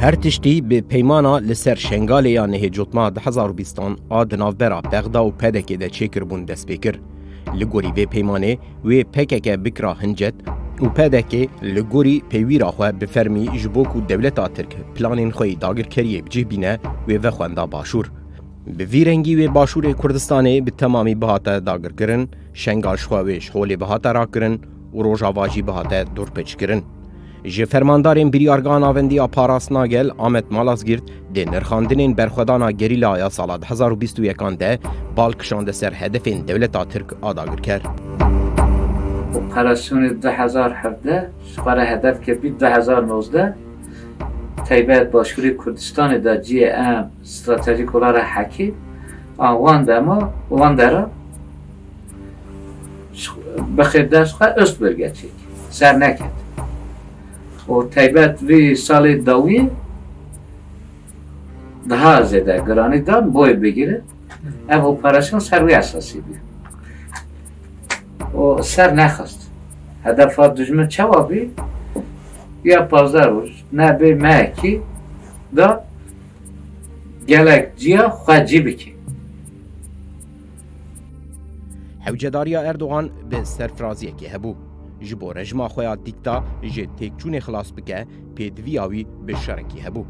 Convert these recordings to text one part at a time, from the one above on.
هر تشتی به پیمانا لسر شنگال یا نهی جوتما ده هزار و بیستان آد نافبرا بغدا و پدکه ده چکر بون دست بکر. لگوری وی پیمانه وی پکک بکرا هنجت و پدکه لگوری پیویرا خواه بفرمی جبوک و دولت ترک پلانین خوی داگر کریه بجه بینه و وخوانده باشور. به ویرنگی و باشور کردستانه به تمامی بهاته داگر کرن، شنگال شخواوش حول بهاته را کرن و روژاواجی بهاته دورپچ کرن. جه فرماندارین بری ارگان آوندی آپاراس ناگل آمد مالاز گیرد ده نرخاندنین برخودانا گریل آیا سالا 2021 ده بالکشانده سر هدفین دولت ترک آداگر کرد. اپراسیون 2017 سپاره هدف که بید 2019 تیبیت باشوری کردستان دا جی ام استراتیجیک اولار حکی آن وان دما وان درا بخیر در است برگه سر نکد و تایبت وی سال دوی ده ها زیده گرانی دان بوی بگیره ام اوپراشن سر وی اساسی بیر و سر نخست هدف ها دجمه چوا بی یا پازدار بوش نه بی مه دا گلک جیا خجی بکی حوجداری اردوغان به سرفرازی که هبو ji bo rejima xwe ya dîkta ji têkçûnê xilas bike pêdiviya wî bi şerekî hebû.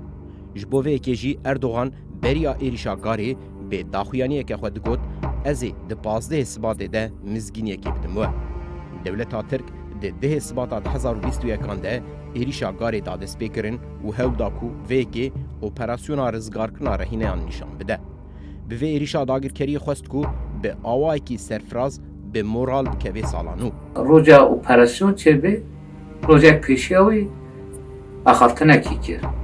Ji bo vê jî Erdogan beriya êrişa garê bê daxuyaniyeke xwe digot ez ê di pazdehê sibatê de mizgîniyekê bidim we. Dewleta Tirk di dihê sibata 2021 de êrişa garê da destpêkirin û hew da ku vê yekê operasyona rizgarkirina rehîneyan nîşan bide. Bi vê êrişa dagirkeriyê xwest ku bi awayekî serfiraz به مورال بکوی سالانو. روژا اپراسیون چه به روژا پیشیاوی اخافتنه کی کرد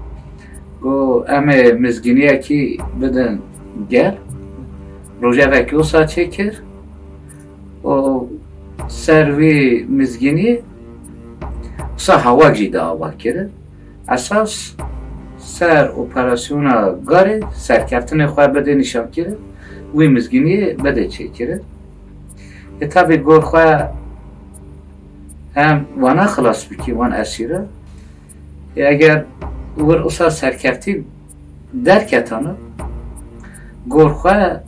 گو امه مزگینی کی بدن گل؟ روژا وکی اوسا چه و سروی مزگینی؟ اوسا هوا جیده آوا اساس سر اپراسیون گاره؟ سرکفتن خواه بده نشان کرد وی مزگینی بده چه کرد که طبی گور خواه هم وانا خلاص بکی وان اسیره اگر ور اصا سرکفتی در کتانه گور خواه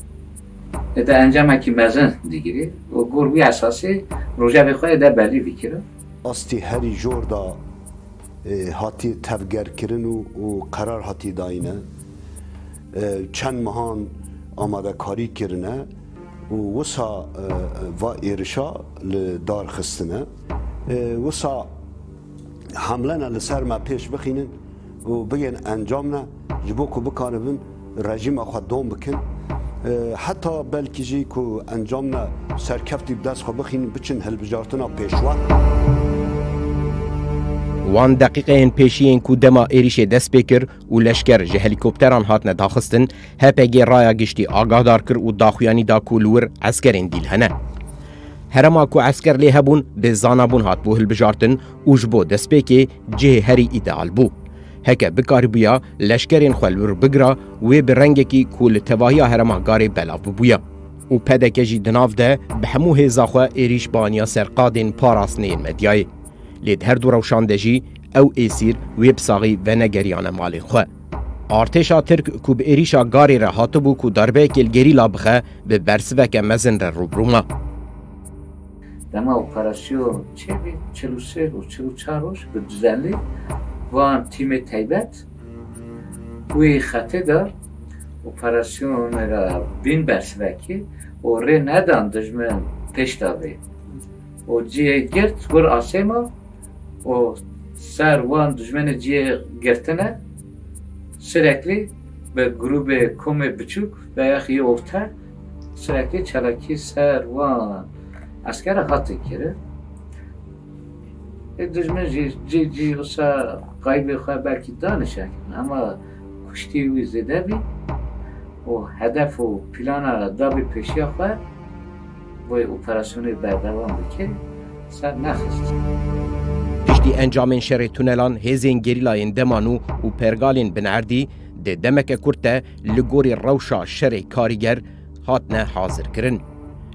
ده انجام اکی مزن دیگری و گور بی اساسی روژه بخواه در بلی بکیره استی هری جور دا هاتی تفگر کرن و قرار هاتی داینه چند مهان آماده کاری کرنه خستنه وسا حمله لسر ما پیش بخینن و بگن انجام نه جبو کو بکاربن رژیم خود دوم بکن حتی بلکی جی کو انجام نه سرکفتی بدست خود بخینن بچن هلبجارتنا پیشوا وان دقیقین پێشیên ku dema êrişê dest وان دقیقەیان پێشیەن و دەما عێریشێ دەست پێ کرد و لەشکەر ژە هەلیکۆپتەران هاتنە داخستن هەپێگێ ڕایە گشتی ئاگادار کرد و داخویانی داکولور ئەسکەرێن دیل هەنە. هەرەما و ئەسکەر لێ هەبوون بێزانابوون هات بو هل بجارتن بۆ جبو وش بۆ جه جێ هەری بو بوو. هەکە بکاربووە لەشکەرێن خوەلور بگرا و وێ بڕەنگێکی کو لە تەواهی هەرەماگارێ بەلاو ببووە. و پەدەکەژی دناافدە بە هەموو هێزاخوا عێریش بانیا سەرقادێن پاراستنێن مەدیایی. لید هر دو روشان دجی او ایسیر ویب ساغی و نگریان مالین خو ارتشا ترک کو به اریشا گاری را هاتبو کو دربه کل گری لابخه به برسوک مزن را روبروما دما اپراسیون چه بی چلو سه روز چلو چهار روز به دزلی وان تیم تیبت وی خطه دار اپراسیون را بین برسوکی و ری ندان دجمن پیش دابه و جیه گرد گر آسیما o Servan düzmeneciye gertene sürekli ve grubu kome buçuk veya iyi orta sürekli çaraki Servan askere hat kere. E düzmen ci ci olsa kaybı belki danışak ama kuştiği üzede bir o hedef o plana da bir peşi yapar bu operasyonu berdevam bike sen nexist. Piştî encamên şerê tunelan hêzên gerîlayên deman û pergalên binerdî di demeke Kurd te li gorî rewşa şerê karîger hatine hazirkirin.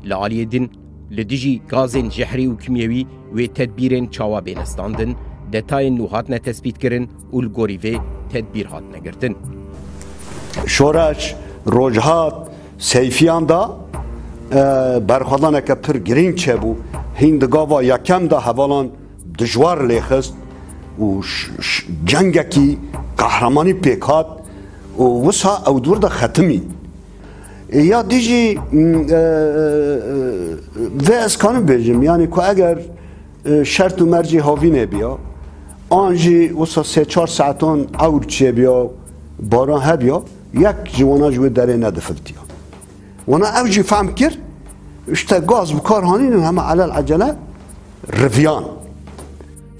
Li aliyê din li dijî gazên jehrî û kimyewî wê tedbîrên çawa bênestandin, detayên nû hatine tespîtkirin û li gorî vê tedbîr hatine girtin. شۆرەش ڕۆژهات سەیفیان دا بەرخەدانێکە پر گرنگ چێبوو هین دگاوا یەکەمدا هەواڵان دجوار لخست و جنگ کی قهرمانی پیکاد و وسا او دور دا ختمی یا دیجی یعنی و از کانو بیجم یعنی که اگر شرط و مرجی هاوی نبیا آنجی وسا سه چار ساعتان اور چه بیا باران هبیا یک جوانا جوی دره ندفلتیا وانا او جی فهم کرد اشتا گاز بکار هانین همه علال عجله رویان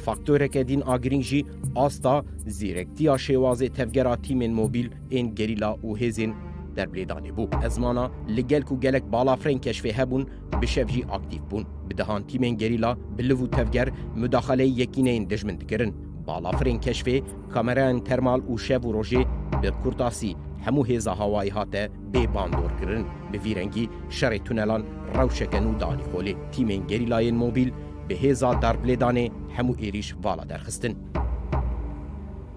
heme elel ecele riviyan Faktöreke din agirîng jî asta zîrektiya şêwazê tevgera tîmên mobîl ên gerîla û hêzên derblêdanê bû. Ezmana li gel ku gelek balafrên keşfê hebûn bi şev jî aktif bûn. Bi dehan tîmên gerîla bi liv û tevger müdaxeleyê yekîneyên dijmin dikirin. Balafrên keşfê, kamerayên termal û şev û rojê bi kurtasî hemû hêza hawayî hate bê bandor kirin. Bi vî rengî şerê tunelan rewşeke nû danî holê. Tîmên gerîlayên mobîl hêza darblêdanê hemû êrîş vala derxistin.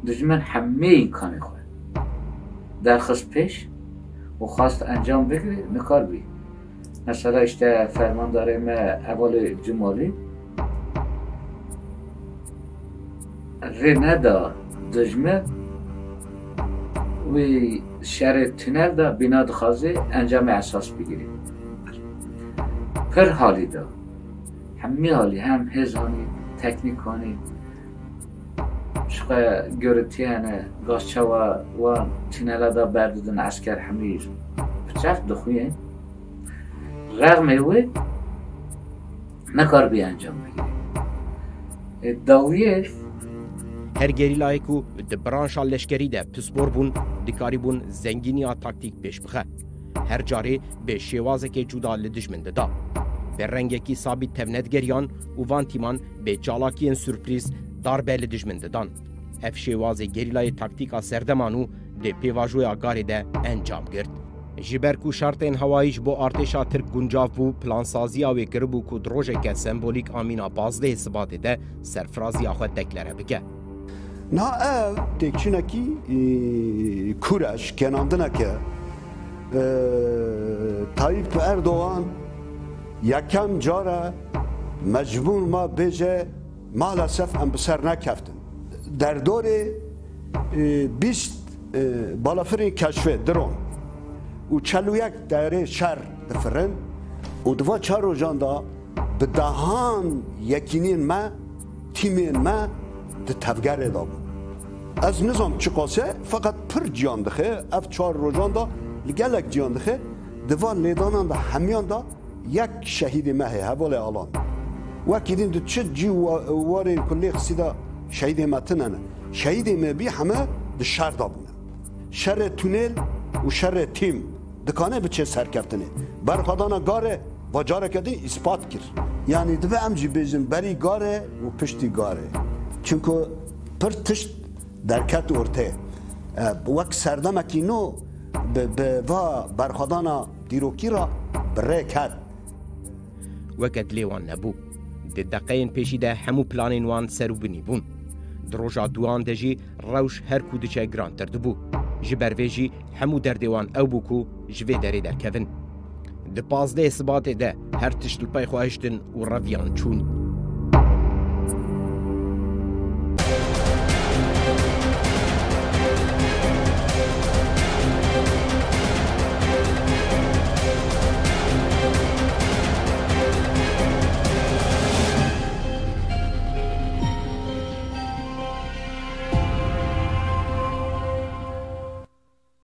دجمن همه این کانه خود درخواست پیش و خواست انجام بگیری نکار بی. مثلا işte فرماندار ما اول جمالی. ری ندا دجمه و شهر تونل دا بنا دخوازه انجام اساس بگیری. پر حالی دا. هم میالی هم هزانی تکنیک کنی. شکای گرتی هنه و تینالا دا بردیدن اسکر حمیر بچه دخویه. رغم ایوه نکار بی انجام بگیر دویه هر گری لایکو که ده برانش آلشگری ده پس بور بون دکاری بون زنگینی تاکتیک بیش بخه. هر جاری به شیوازه که جودا لدشمنده دا. Bi rengekî sabît tevnet geriyan û van tîman bê çalakiyên sürpriz darbe li dijmin didan. Ev şêwazê gerîlayê taktîka serdeman û dê pêvajoya garê de encam girt. Ji ber ku şartên hewayî ji bo artêşa Tirk guncav bû plansaziya wê kiribû ku rojeke sembolîk amîna bazdehê sibatê de serfraziya xwe teklere bike. Na ev têkçinekî kureş kenandineke Tayyip Erdoğan یا کام جورا مجبور ما بجے مال اسف ام بسر نکفتن. در دور بیست بالافری کشف درون. او 41 دیره شر دفرن فرند او دو 4 رو جاندا به دهان یکینن ما تیمه ما د تاوګر ادم از نم چ کوسه فقط پر جوندخه اف 4 رو جاندا لګلک جوندخه دیوال ميدانم ده هميون دو یک شهید مه حوال الان و کدین دو چه جی وارین کلی خسیدا شهید متنن شهید مبی همه دو شر دابونه شر تونل و شر تیم دکانه به چه سر کردنه برخوادانا گاره با جاره کدی اثبات کرد یعنی دو امجی بیزن بری گاره و پشتی گاره. چونکو پر تشت درکت ارته وک سردمکی نو به و برخوادانا دیروکی را بره کرد وەکەت لێوان نەبوو دقەین پێشیدا هەموو پلانین وان سەر و بنی بوون درۆژا دوان دەژی ڕەوش هەرکو دچە گرانتر دەبوو ji bervêjî hemû derdêwan ew bû ku ji vê derê derkevin. Di pazdeyê sibatê de her tişt li pey xweştin û reviyan çûn.